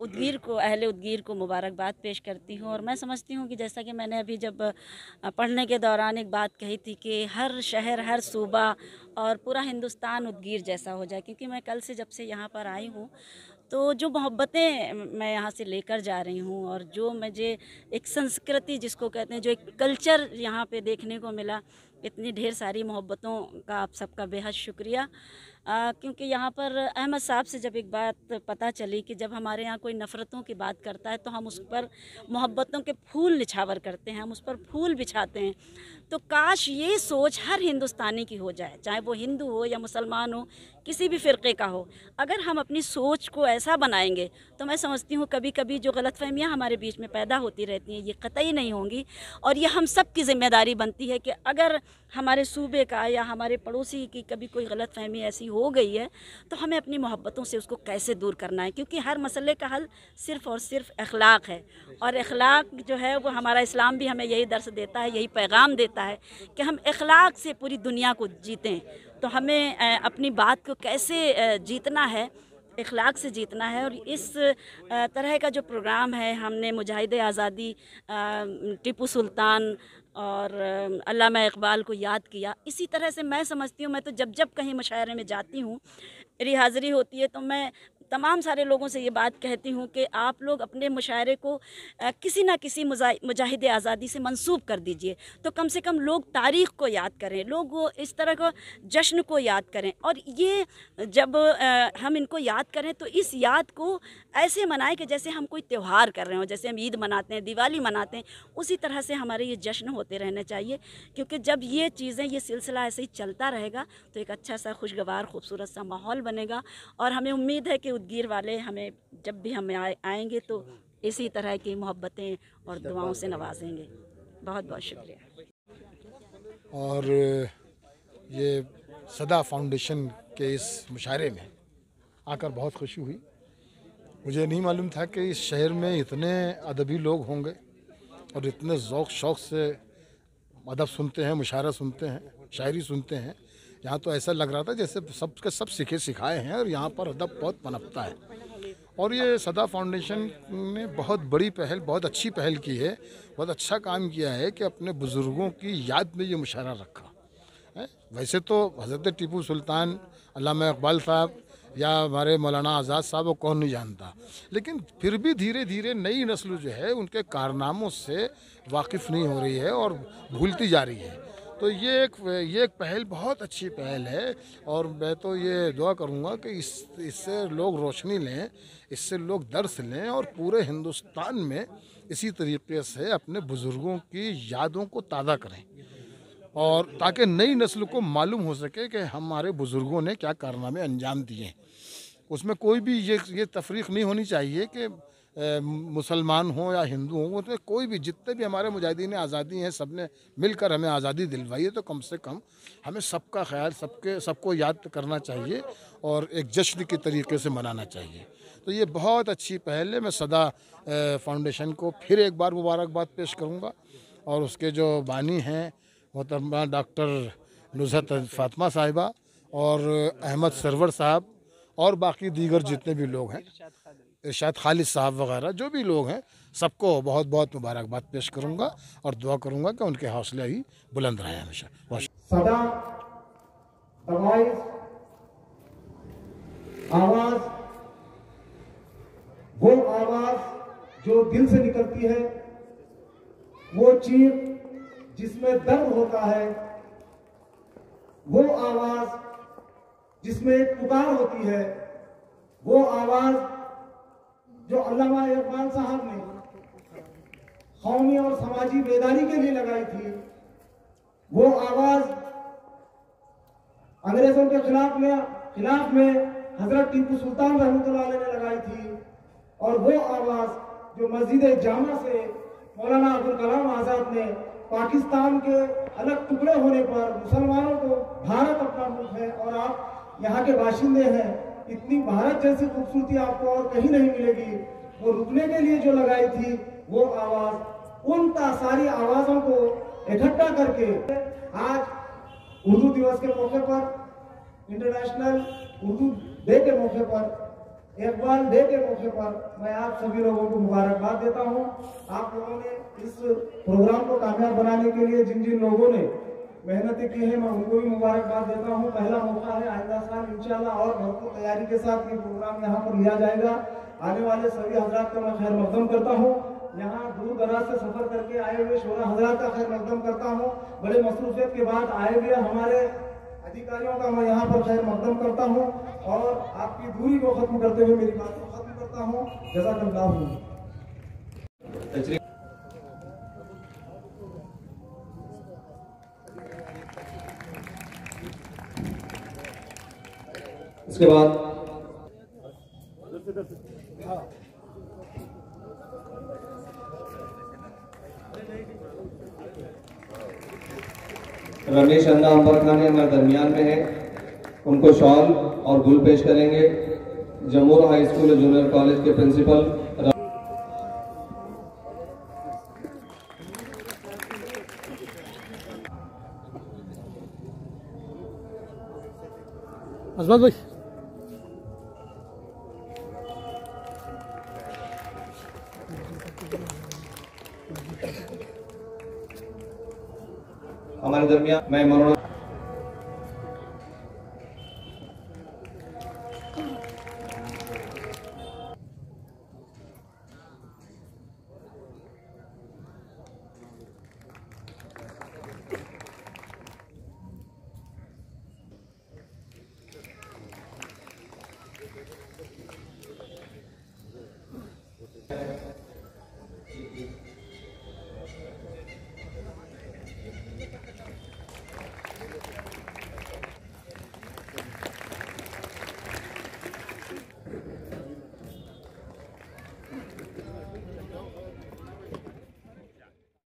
उदगीर को, अहले उदगीर को मुबारकबाद पेश करती हूँ और मैं समझती हूँ कि जैसा कि मैंने अभी जब पढ़ने के दौरान एक बात कही थी कि हर शहर, हर सूबा और पूरा हिंदुस्तान उदगीर जैसा हो जाए, क्योंकि मैं कल से जब से यहाँ पर आई हूँ तो जो मोहब्बतें मैं यहाँ से लेकर जा रही हूँ और जो मुझे एक संस्कृति जिसको कहते हैं, जो एक कल्चर यहाँ पे देखने को मिला, इतनी ढेर सारी मोहब्बतों का आप सबका बेहद शुक्रिया। क्योंकि यहाँ पर अहमद साहब से जब एक बात पता चली कि जब हमारे यहाँ कोई नफ़रतों की बात करता है तो हम उस पर मोहब्बतों के फूल निछावर करते हैं, हम उस पर फूल बिछाते हैं। तो काश ये सोच हर हिंदुस्तानी की हो जाए, चाहे वो हिंदू हो या मुसलमान हो, किसी भी फ़िरक़े का हो। अगर हम अपनी सोच को ऐसा बनाएँगे तो मैं समझती हूँ कभी कभी जो गलत फहमियाँ हमारे बीच में पैदा होती रहती हैं, ये कतई नहीं होंगी। और ये हम सब की ज़िम्मेदारी बनती है कि अगर हमारे सूबे का या हमारे पड़ोसी की कभी कोई गलत फहमी ऐसी हो गई है तो हमें अपनी मोहब्बतों से उसको कैसे दूर करना है? क्योंकि हर मसले का हल सिर्फ़ और सिर्फ़ अखलाक है। और अखलाक जो है, वो हमारा इस्लाम भी हमें यही दर्श देता है, यही पैगाम देता है कि हम अखलाक से पूरी दुनिया को जीतें। तो हमें अपनी बात को कैसे जीतना है, इखलाक से जीतना है और इस तरह का जो प्रोग्राम है, हमने मुजाहिद आज़ादी टीपू सुल्तान और अल्लामा इकबाल को याद किया। इसी तरह से मैं समझती हूँ, मैं तो जब जब कहीं मुशायरे में जाती हूँ मेरी हाज़िरी होती है तो मैं तमाम सारे लोगों से ये बात कहती हूँ कि आप लोग अपने मुशायरे को किसी न किसी मुजाहिद आज़ादी से मंसूब कर दीजिए। तो कम से कम लोग तारीख़ को याद करें, लोग इस तरह का जश्न को याद करें। और ये जब हम इनको याद करें तो इस याद को ऐसे मनाएँ कि जैसे हम कोई त्यौहार कर रहे हो, जैसे हम ईद मनाते हैं, दिवाली मनाते हैं, उसी तरह से हमारे ये जश्न होते रहने चाहिए। क्योंकि जब ये चीज़ें, ये सिलसिला ऐसे ही चलता रहेगा तो एक अच्छा सा, खुशगवार, खूबसूरत सा माहौल बनेगा। और हमें उम्मीद है कि उदगीर वाले हमें जब भी हम आएँगे तो इसी तरह की मोहब्बतें और दुआओं से नवाजेंगे। बहुत बहुत शुक्रिया। और ये सदा फाउंडेशन के इस मुशायरे में आकर बहुत खुशी हुई। मुझे नहीं मालूम था कि इस शहर में इतने अदबी लोग होंगे और इतने ज़ौक शौक़ से अदब सुनते हैं मुशायरा सुनते हैं शायरी सुनते हैं। यहाँ तो ऐसा लग रहा था जैसे सब के सब सीखे सिखाए हैं और यहाँ पर अदब बहुत पनपता है। और ये सदा फाउंडेशन ने बहुत बड़ी पहल, बहुत अच्छी पहल की है, बहुत अच्छा काम किया है कि अपने बुज़ुर्गों की याद में ये मुशारा रखा। है? वैसे तो हज़रत टीपू सुल्तान अल्लामा इकबाल साहब या हमारे मौलाना आज़ाद साहब को कौन नहीं जानता। लेकिन फिर भी धीरे धीरे नई नस्ल जो है, उनके कारनामों से वाकिफ़ नहीं हो रही है और भूलती जा रही है। तो ये एक ये एक पहल, बहुत अच्छी पहल है और मैं तो ये दुआ करूँगा कि इस, इससे लोग रोशनी लें, इससे लोग दर्श लें और पूरे हिंदुस्तान में इसी तरीके से अपने बुज़ुर्गों की यादों को ताज़ा करें और ताकि नई नस्ल को मालूम हो सके कि हमारे बुज़ुर्गों ने क्या कारनामे अंजाम दिए उसमें कोई भी ये ये तफरीक नहीं होनी चाहिए कि मुसलमान हों या हिंदू हों उसमें कोई भी, जितने भी हमारे मुजाहिदीन आज़ादी हैं सबने मिलकर हमें आज़ादी दिलवाई है तो कम से कम हमें सबका ख्याल, सबके, सबको याद करना चाहिए और एक जश्न के तरीके से मनाना चाहिए। तो ये बहुत अच्छी पहल है, मैं सदा फाउंडेशन को फिर एक बार मुबारकबाद पेश करूँगा और उसके जो बानी हैं, मोहतरमा डॉक्टर नुजरत फातमा साहिबा और अहमद सरवर साहब और बाकी दीगर जितने भी लोग हैं इरशाद खालिद साहब वगैरह, जो भी लोग हैं, सबको बहुत बहुत मुबारकबाद पेश करूँगा और दुआ करूँगा कि उनके हौसले ही बुलंद रहे हमेशा। सदा आवाज़, वो आवाज़ जो दिल से निकलती है, वो चीख जिसमें दर्द होता है, वो आवाज़ जिसमें पुकार होती है, वो आवाज़ जो अल्लामा इकबाल साहब ने कौमी और समाजी बेदारी के लिए लगाई थी, वो आवाज़ अंग्रेज़ों के खिलाफ में खिलाफ में हज़रत टीपू सुल्तान रहमतुल्लाह ने लगाई थी और वो आवाज़ जो मस्जिद जामा से मौलाना अब्दुल कलाम आज़ाद ने पाकिस्तान के अलग टुकड़े होने पर मुसलमानों को भारत अपना मुल्क है और आप यहाँ के बाशिंदे हैं। इतनी भारत जैसी खूबसूरती आपको और कहीं नहीं मिलेगी। वो रुकने के लिए जो लगाई थी, वो आवाज़, उन सारी आवाजों को इकट्ठा करके आज उर्दू दिवस के मौके पर इंटरनेशनल उर्दू डे के मौके पर, इकबाल डे के मौके पर मैं आप सभी लोगों को मुबारकबाद देता हूँ। आप लोगों ने इस प्रोग्राम को कामयाब बनाने के लिए जिन जिन लोगों ने मेहनत की है मैं उनको भी मुबारकबाद देता हूँ। पहला मौका है आइंदा साल, इंशाल्लाह और भरपूर तैयारी के साथ ये प्रोग्राम यहाँ पर लिया जाएगा। आने वाले सभी हजरात का मैं खैर मकदम करता हूँ। यहाँ दूर दराज से सफ़र करके आए हुए सोलह हजरात का खैर मकदम करता हूँ। बड़े मसरूफियत के बाद आए हुए हमारे अधिकारियों का मैं यहाँ पर खैर मकदम करता हूँ। और आपकी दूरी को खत्म करते हुए मेरी बात को खत्म करता हूँ। जजाकल्लाह इसके बाद रमेश अन्ना अंबर खान हमारे दरमियान में है। उनको शॉल और गुल पेश करेंगे। जमूर हाई स्कूल जूनियर कॉलेज के प्रिंसिपल अजमत भाई। हमारे दरमियान मैं मनोरंजन